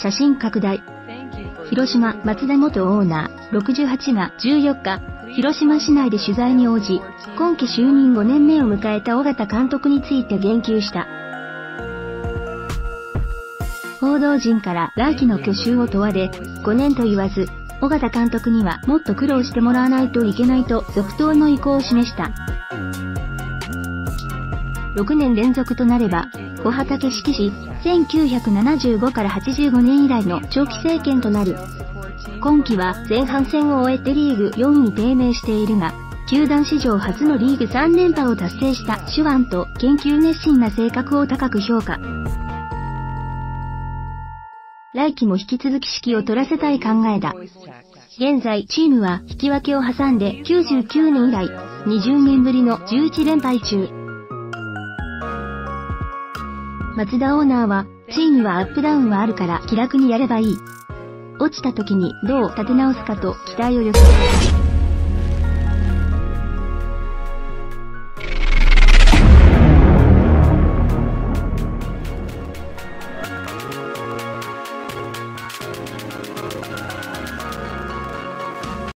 写真拡大。広島松田元オーナー68が14日、広島市内で取材に応じ、今季就任5年目を迎えた尾形監督について言及した。報道陣から来季の去就を問われ、5年と言わず、尾形監督にはもっと苦労してもらわないといけないと続投の意向を示した。6年連続となれば、小畑指揮し、1975から85年以来の長期政権となる。今季は前半戦を終えてリーグ4位に低迷しているが、球団史上初のリーグ3連覇を達成した手腕と研究熱心な性格を高く評価。来季も引き続き指揮を取らせたい考えだ。現在、チームは引き分けを挟んで99年以来、20年ぶりの11連敗中。松田オーナーは、チームはアップダウンはあるから気楽にやればいい。落ちた時にどう立て直すかと期待を寄せる。